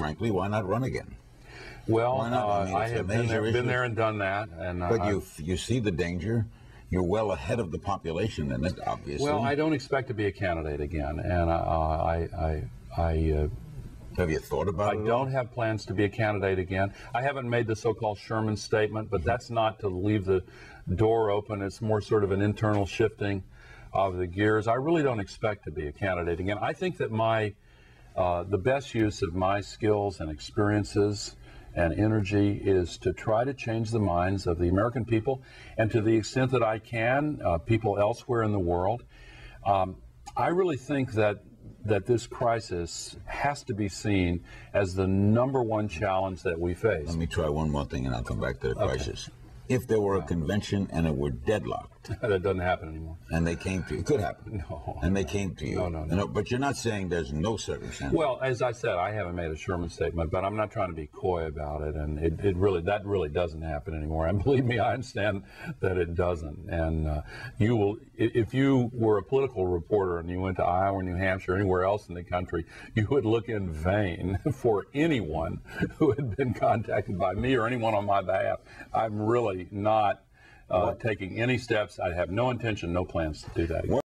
frankly, why not run again? Well? I uh, mean, I have been there, been there and done that, and uh, But you you see the danger. You're well ahead of the population in it, obviously. well, I don't expect to be a candidate again, and uh, I, I, I, uh, have you thought about I it? don't have plans to be a candidate again. I haven't made the so-called Sherman statement, but that's not to leave the door open. It's more sort of an internal shifting of the gears. I really don't expect to be a candidate again. I think that my uh, the best use of my skills and experiences and energy is to try to change the minds of the American people, and to the extent that I can, uh, people elsewhere in the world. Um, I really think that that this crisis has to be seen as the number one challenge that we face. Let me try one more thing, and I'll come back to the crisis. If there were a convention and it were deadlocked, that doesn't happen anymore. and they came to you, it could happen. No. And they came to you. No, no, no. But you're not saying there's no circumstance. Well, as I said, I haven't made a Sherman statement, but I'm not trying to be coy about it, and it, it really that really doesn't happen anymore. And believe me, I understand that it doesn't. And uh, you will, if you were a political reporter and you went to Iowa, New Hampshire, anywhere else in the country, you would look in vain for anyone who had been contacted by me or anyone on my behalf. I'm really not uh, taking any steps. I have no intention, no plans to do that again.